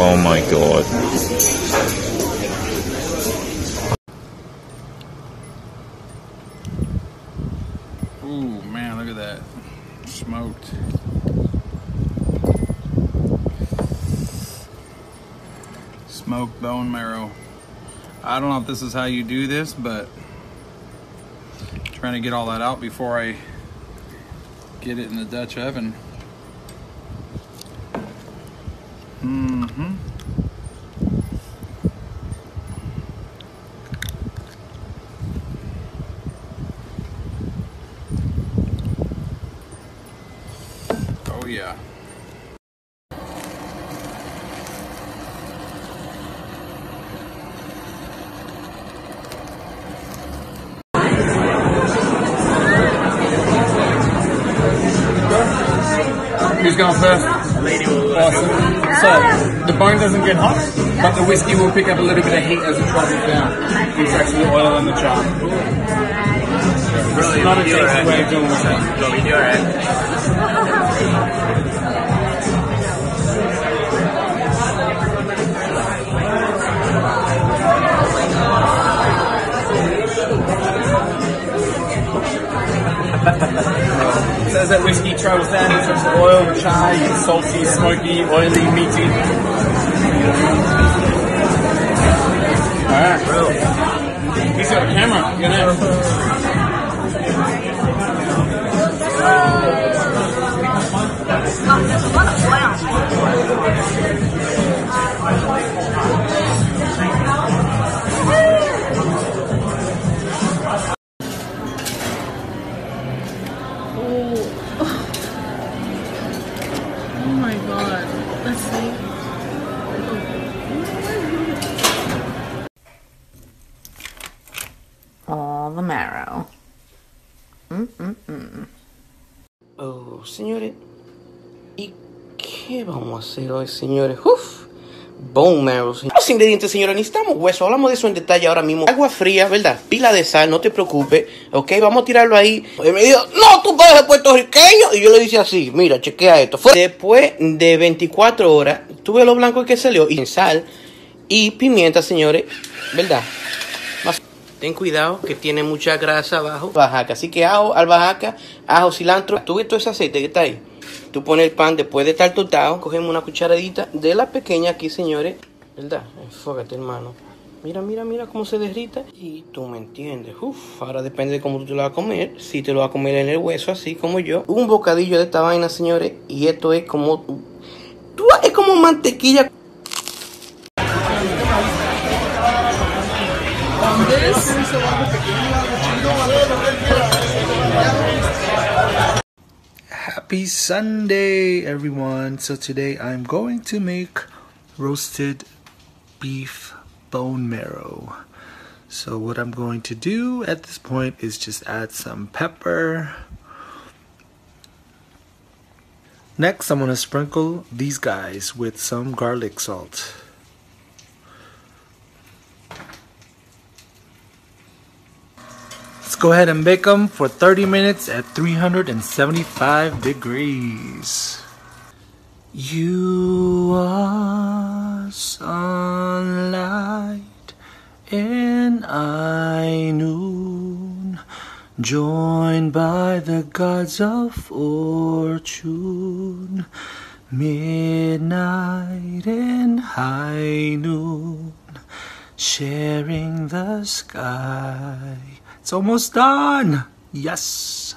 Oh my god. Ooh, man, look at that. Smoked. Smoked bone marrow. I don't know if this is how you do this, but trying to get all that out before I get it in the Dutch oven. Mm-hmm. Oh yeah. Going first? Awesome. So, the bone doesn't get hot, but the whiskey will pick up a little bit of heat as it travels down. It's actually oil in the char. It's not a tasty way of doing. It get salty, smoky, oily, meaty. All the marrow. Oh, señores. ¿Y qué vamos a hacer hoy, señores? Uf. Bone marrow. Los ingredientes, señores, necesitamos hueso. Hablamos de eso en detalle ahora mismo. Agua fría, ¿verdad? Pila de sal, no te preocupes. Ok, vamos a tirarlo ahí. Y me dijo, no, tú ser puertorriqueño. Y yo le dije así, mira, chequea esto. Después de 24 horas, tuve lo blanco que salió. Y sal y pimienta, señores. ¿Verdad? Ten cuidado que tiene mucha grasa abajo. Bajaca. Así que ajo, albahaca, ajo, cilantro. Tú ves todo ese aceite que está ahí. Tú pones el pan después de estar tostado. Cogemos una cucharadita de la pequeña aquí, señores. ¿Verdad? Enfócate, hermano. Mira, mira, mira cómo se derrita. Y tú me entiendes. Uf, ahora depende de cómo tú te lo vas a comer. Si te lo vas a comer en el hueso, así como yo. Un bocadillo de esta vaina, señores. Y esto es como. Es como mantequilla Happy Sunday, everyone. So, today I'm going to make roasted beef bone marrow. So, what I'm going to do at this point is just add some pepper. Next, I'm going to sprinkle these guys with some garlic salt. Go ahead and bake them for 30 minutes at 375 degrees. You are sunlight in high noon, joined by the gods of fortune. Midnight in high noon, sharing the sky. It's almost done. Yes.